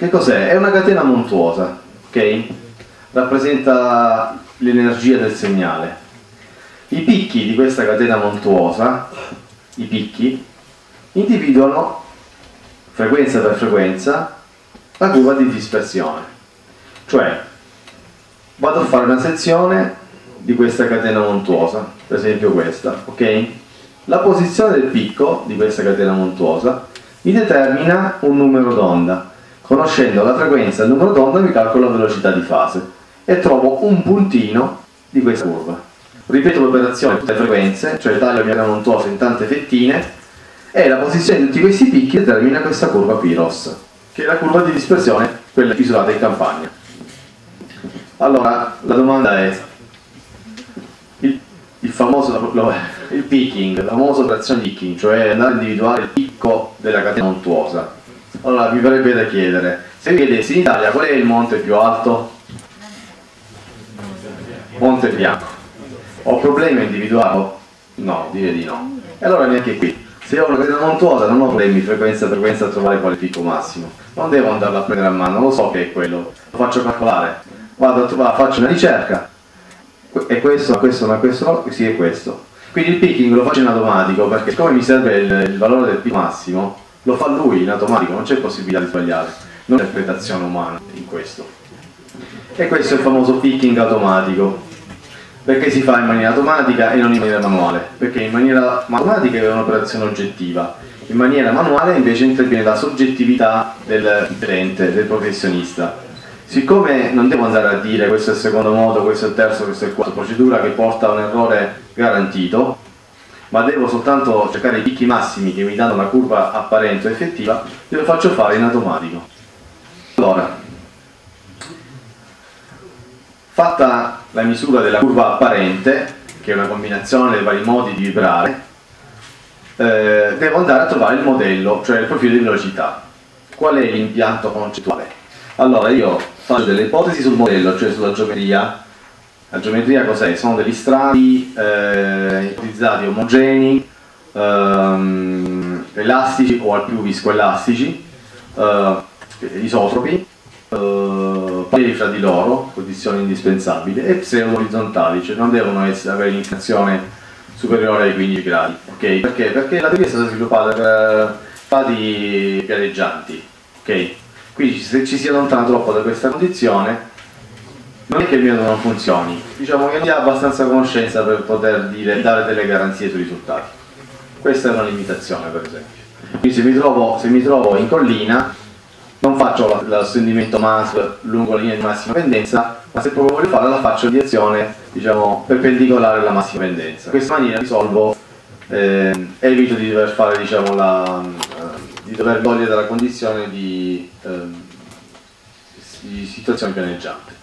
Che cos'è? È una catena montuosa, ok? Rappresenta l'energia del segnale. I picchi di questa catena montuosa, i picchi, individuano frequenza per frequenza la curva di dispersione. Cioè, vado a fare una sezione di questa catena montuosa, per esempio questa, ok? La posizione del picco di questa catena montuosa mi determina un numero d'onda Conoscendo la frequenza e il numero d'onda mi calcolo la velocità di fase e trovo un puntino di questa curva. Ripeto l'operazione tutte le frequenze, cioè taglio mia montuosa in tante fettine e la posizione di tutti questi picchi determina questa curva qui rossa, che è la curva di dispersione, quella misurata in campagna. Allora, la domanda è il, il famoso il picking, la famosa operazione picking, cioè andare a individuare il picco della catena montuosa allora mi verrebbe da chiedere, se vi chiedessi in Italia qual è il monte più alto? Monte Bianco. Ho problemi a individuarlo? No, direi di no. E allora neanche qui. Se ho una catena montuosa non ho problemi frequenza frequenza a trovare quale picco massimo. Non devo andarlo a prendere a mano, lo so che è quello. Lo faccio calcolare. Vado a trovare, faccio una ricerca. E questo, questo, ma questo no, sì è questo. Quindi il picking lo faccio in automatico perché siccome mi serve il, il valore del picco massimo, lo fa lui in automatico, non c'è possibilità di sbagliare, non c'è interpretazione umana in questo. E questo è il famoso picking automatico, perché si fa in maniera automatica e non in maniera manuale, perché in maniera automatica è un'operazione oggettiva, in maniera manuale invece interviene la soggettività del cliente, del professionista. Siccome non devo andare a dire questo è il secondo modo, questo è il terzo, questo è il quarto, procedura che porta a un errore garantito, ma devo soltanto cercare i picchi massimi che mi danno la curva apparente o effettiva, lo faccio fare in automatico. Allora, fatta la misura della curva apparente, che è una combinazione dei vari modi di vibrare, eh, devo andare a trovare il modello, cioè il profilo di velocità. Qual è l'impianto concettuale? Allora io faccio delle ipotesi sul modello, cioè sulla geometria, la geometria cos'è? Sono degli strati eh, ipotizzati omogenei, ehm, elastici o al più viscoelastici, eh, isotropi, eh, fra di loro, condizione indispensabile, e pseudo-orizzontali, cioè non devono essere, avere l'inclinazione superiore ai 15 gradi. Okay? Perché? Perché la teoria è stata sviluppata per stati pianeggianti. Okay? Quindi se ci si allontana troppo da questa condizione non è che il metodo non funzioni, diciamo che non ha abbastanza conoscenza per poter dire, dare delle garanzie sui risultati. Questa è una limitazione per esempio. Quindi se mi trovo, se mi trovo in collina non faccio l'ascendimento MAS lungo la linea di massima pendenza, ma se proprio voglio fare la faccio in direzione diciamo, perpendicolare alla massima pendenza. In questa maniera risolvo, eh, evito di dover fare diciamo, la, eh, di dover togliere dalla condizione di, eh, di situazione pianeggiante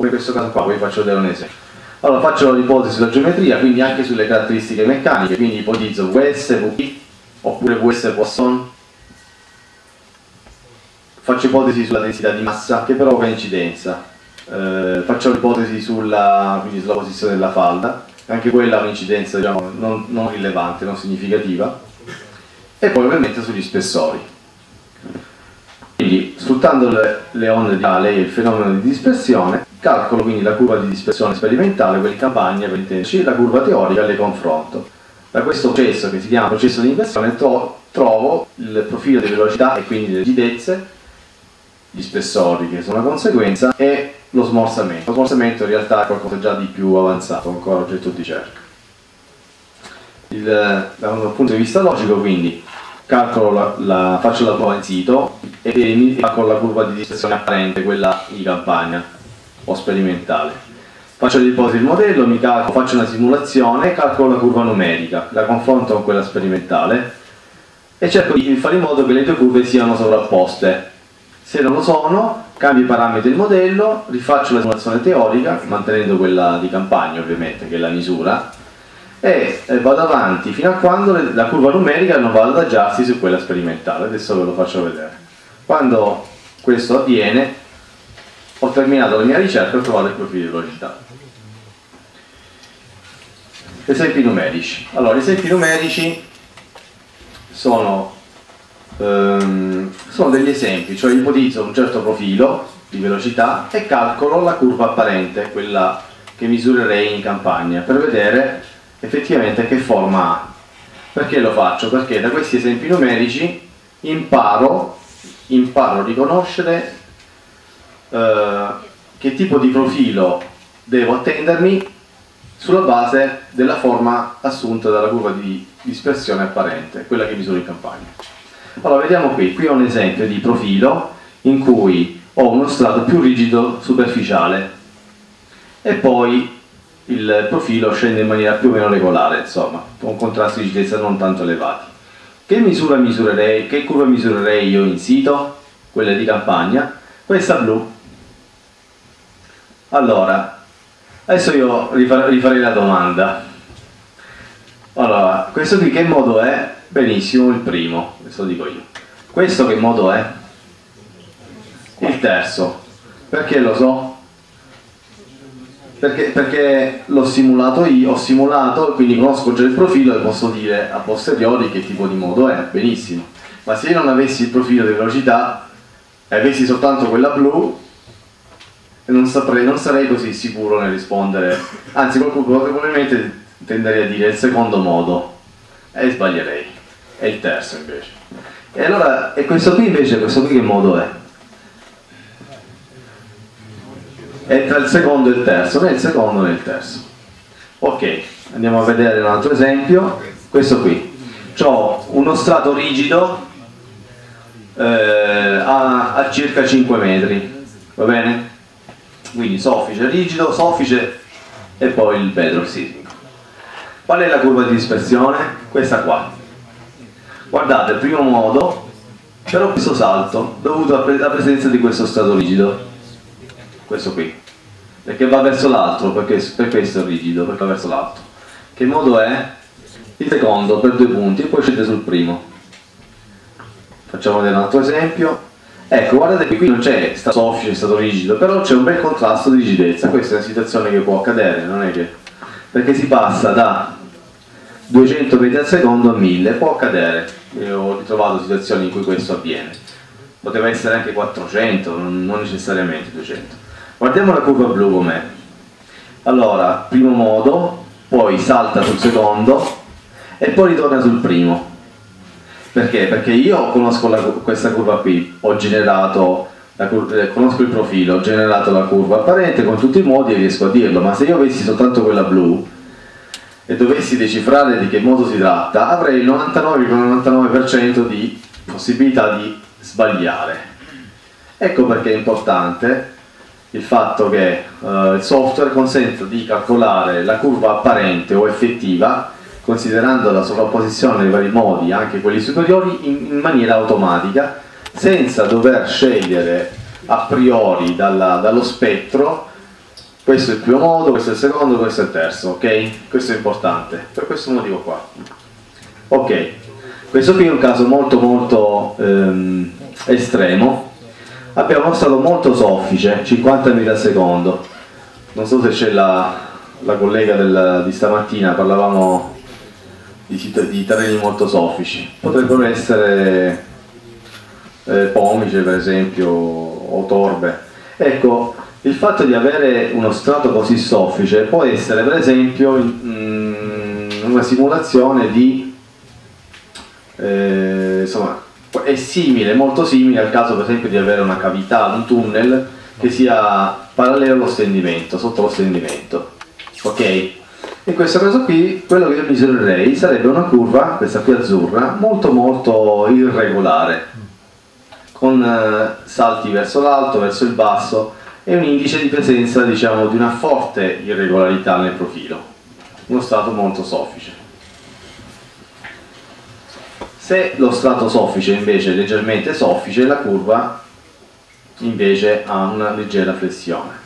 come in questo caso qua, vi faccio vedere un esempio. Allora faccio l'ipotesi sulla geometria, quindi anche sulle caratteristiche meccaniche, quindi ipotizzo VS, VP oppure VS Poisson. Faccio ipotesi sulla densità di massa che provoca incidenza. Eh, faccio l'ipotesi sulla, sulla, posizione della falda, anche quella ha un'incidenza diciamo, non, non rilevante, non significativa. E poi ovviamente sugli spessori. Quindi sfruttando le, le onde di Ale e il fenomeno di dispersione, calcolo quindi la curva di dispersione sperimentale, quella in campagna per intenderci, e la curva teorica le confronto. Da questo processo che si chiama processo di inversione tro trovo il profilo di velocità e quindi le rigidezze, gli spessori che sono una conseguenza e lo smorzamento. Lo smorzamento in realtà è qualcosa già di più avanzato, ancora oggetto di ricerca. Il, da un punto di vista logico quindi calcolo la, la, faccio la prova in sito e mi calcolo la curva di dispersione apparente, quella in campagna o sperimentale. Faccio l'ipotesi del modello, mi calcolo, faccio una simulazione, calcolo la curva numerica, la confronto con quella sperimentale e cerco di fare in modo che le due curve siano sovrapposte. Se non lo sono, cambio i parametri del modello, rifaccio la simulazione teorica, mantenendo quella di campagna ovviamente, che è la misura, e vado avanti fino a quando la curva numerica non va ad adagiarsi su quella sperimentale. Adesso ve lo faccio vedere. Quando questo avviene, ho terminato la mia ricerca e ho trovato il profilo di velocità. Esempi numerici. Allora, esempi numerici sono ehm, sono degli esempi, cioè ipotizzo un certo profilo di velocità e calcolo la curva apparente, quella che misurerei in campagna, per vedere effettivamente che forma ha. Perché lo faccio? Perché da questi esempi numerici imparo, imparo a riconoscere eh, che tipo di profilo devo attendermi sulla base della forma assunta dalla curva di dispersione apparente, quella che misuro in campagna. Allora, vediamo qui, qui ho un esempio di profilo in cui ho uno strato più rigido superficiale e poi il profilo scende in maniera più o meno regolare, insomma, con contrasti di rigidezza non tanto elevati. Che misura misurerei, che curva misurerei io in sito? Quella di campagna, questa blu. Allora, adesso io rifarei la domanda. Allora, questo qui che modo è? Benissimo, il primo, questo dico io. Questo che modo è? Il terzo. Perché lo so? Perché, perché l'ho simulato io, ho simulato, quindi conosco già il profilo e posso dire a posteriori che tipo di modo è, benissimo. Ma se io non avessi il profilo di velocità e avessi soltanto quella blu, non, saprei, non sarei così sicuro nel rispondere, anzi qualcuno probabilmente tenderei a dire il secondo modo e sbaglierei, è il terzo invece. E allora, e questo qui invece, questo qui che modo è? È tra il secondo e il terzo, né il secondo né il terzo. Ok, andiamo a vedere un altro esempio, questo qui. Ho uno strato rigido eh, a, a circa 5 metri, va bene? Quindi soffice rigido, soffice e poi il vetro sismico. Qual è la curva di dispersione? Questa qua. Guardate, il primo modo, però questo salto dovuto alla presenza di questo strato rigido, questo qui, perché va verso l'altro, per questo è rigido, perché va verso l'alto. Che modo è? Il secondo per due punti e poi scende sul primo. Facciamo vedere un altro esempio Ecco, guardate qui, qui non c'è stato soffice, è stato rigido, però c'è un bel contrasto di rigidezza, questa è una situazione che può accadere, non è che... perché si passa da 200 metri al secondo a 1000, può accadere, io ho ritrovato situazioni in cui questo avviene, poteva essere anche 400, non necessariamente 200. Guardiamo la curva blu com'è. Allora, primo modo, poi salta sul secondo e poi ritorna sul primo perché? Perché io conosco la, questa curva qui, ho generato, curva, eh, conosco il profilo, ho generato la curva apparente con tutti i modi e riesco a dirlo, ma se io avessi soltanto quella blu e dovessi decifrare di che modo si tratta, avrei il 99,99% di possibilità di sbagliare. Ecco perché è importante il fatto che uh, il software consenta di calcolare la curva apparente o effettiva considerando la sovrapposizione dei vari modi, anche quelli superiori, in, in maniera automatica, senza dover scegliere a priori dalla, dallo spettro questo è il primo modo, questo è il secondo, questo è il terzo, ok? Questo è importante, per questo motivo qua. Ok, questo qui è un caso molto molto ehm, estremo, abbiamo uno stato molto soffice, 50 metri al secondo, non so se c'è la, la collega del, di stamattina, parlavamo di, di terreni molto soffici. Potrebbero essere eh, pomice per esempio o torbe. Ecco, il fatto di avere uno strato così soffice può essere per esempio mm, una simulazione di eh, insomma è simile, molto simile al caso per esempio di avere una cavità, un tunnel che sia parallelo allo stendimento, sotto lo stendimento. Ok? In questo caso qui quello che io misurerei sarebbe una curva, questa qui azzurra, molto molto irregolare con eh, salti verso l'alto, verso il basso e un indice di presenza diciamo di una forte irregolarità nel profilo. Uno strato molto soffice. Se lo strato soffice invece è leggermente soffice la curva invece ha una leggera flessione.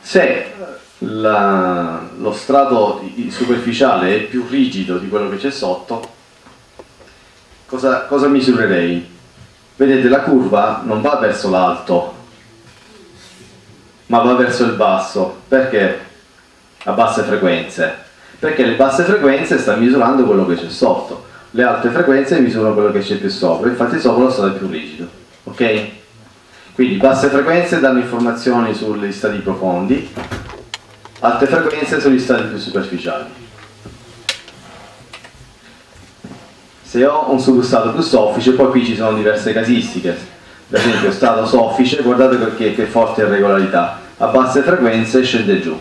Se la, lo strato superficiale è più rigido di quello che c'è sotto, cosa, cosa misurerei? Vedete la curva non va verso l'alto, ma va verso il basso. Perché? A basse frequenze. Perché le basse frequenze sta misurando quello che c'è sotto. le alte frequenze misurano quello che c'è più sopra, infatti sopra lo stato è più rigido, ok? Quindi basse frequenze danno informazioni sugli stati profondi, alte frequenze sugli stati più superficiali. Se ho un substrato più soffice, poi qui ci sono diverse casistiche, per esempio stato soffice, guardate perché che forte irregolarità, a basse frequenze scende giù.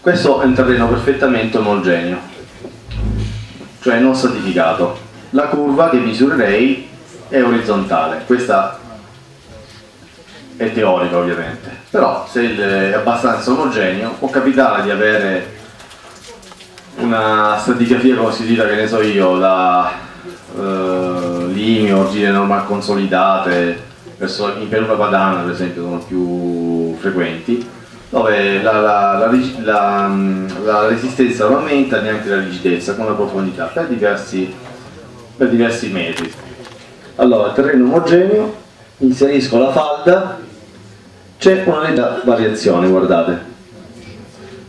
Questo è un terreno perfettamente omogeneo, cioè non stratificato. La curva che misurerei è orizzontale, questa è teorica ovviamente, però se è abbastanza omogeneo può capitare di avere una stratigrafia costituita, che ne so io, da eh, linee, origine normal consolidate, in pianura padana per esempio sono più frequenti, dove la, la, la, la, resistenza non aumenta neanche la rigidezza con la profondità per diversi, per diversi metri. Allora, terreno omogeneo, inserisco la falda, c'è una netta variazione, guardate,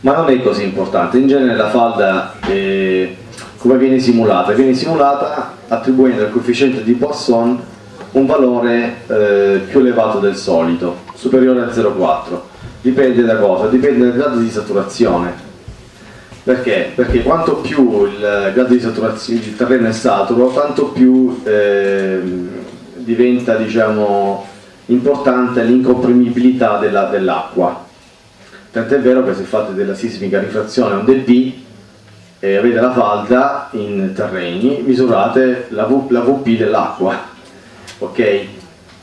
ma non è così importante, in genere la falda è, come viene simulata? Viene simulata attribuendo al coefficiente di Poisson un valore eh, più elevato del solito, superiore a 0,4 Dipende da cosa? Dipende dal grado di saturazione. Perché? Perché quanto più il grado di saturazione del terreno è saturo, tanto più eh, diventa diciamo, importante l'incomprimibilità dell'acqua. Dell Tant'è vero che se fate della sismica rifrazione a un dB e avete la falda in terreni, misurate la, v, la VP dell'acqua. Ok?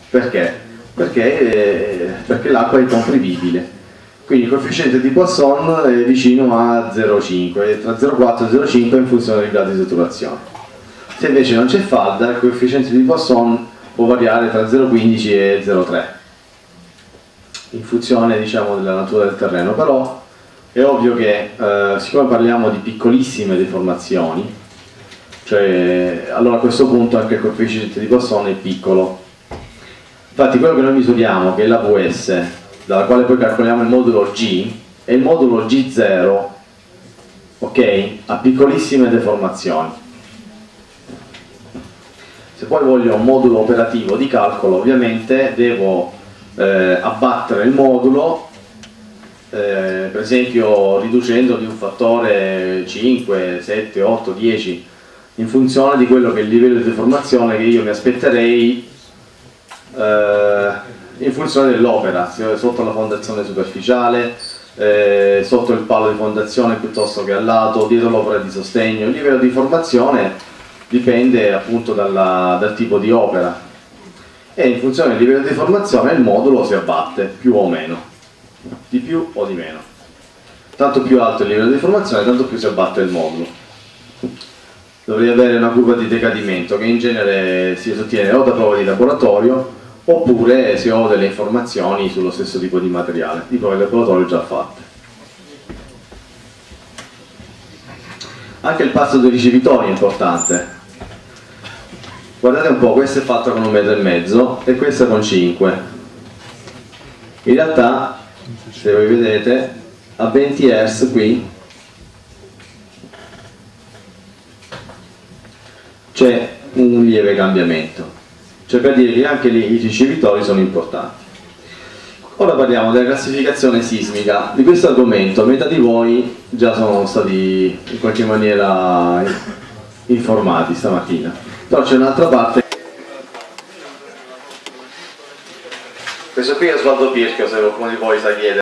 Perché? perché, eh, perché l'acqua è incomprimibile. Quindi il coefficiente di Poisson è vicino a 0,5, tra 0,4 e 0,5 in funzione del grado di saturazione. Se invece non c'è falda, il coefficiente di Poisson può variare tra 0,15 e 0,3 in funzione diciamo, della natura del terreno, però è ovvio che eh, siccome parliamo di piccolissime deformazioni, cioè, allora a questo punto anche il coefficiente di Poisson è piccolo, Infatti quello che noi misuriamo, che è la VS, dalla quale poi calcoliamo il modulo G, è il modulo G0, ok? A piccolissime deformazioni. Se poi voglio un modulo operativo di calcolo, ovviamente devo eh, abbattere il modulo, eh, per esempio riducendo di un fattore 5, 7, 8, 10, in funzione di quello che è il livello di deformazione che io mi aspetterei eh, in funzione dell'opera, sotto la fondazione superficiale, eh, sotto il palo di fondazione piuttosto che al lato, dietro l'opera di sostegno. Il livello di formazione dipende appunto dalla, dal tipo di opera e in funzione del livello di formazione il modulo si abbatte più o meno, di più o di meno. Tanto più alto il livello di formazione, tanto più si abbatte il modulo. Dovrei avere una curva di decadimento che in genere si ottiene o da prove di laboratorio oppure se ho delle informazioni sullo stesso tipo di materiale, di prove di laboratorio già fatte. Anche il passo dei ricevitori è importante. Guardate un po', questa è fatta con un metro e mezzo e questa con 5. In realtà, se voi vedete, a 20 Hz qui c'è un lieve cambiamento cioè per dire che anche lì i ricevitori sono importanti. Ora parliamo della classificazione sismica. Di questo argomento metà di voi già sono stati in qualche maniera informati stamattina. Però c'è un'altra parte. Questo qui è Osvaldo Pirchio, se qualcuno di voi sa chiedere.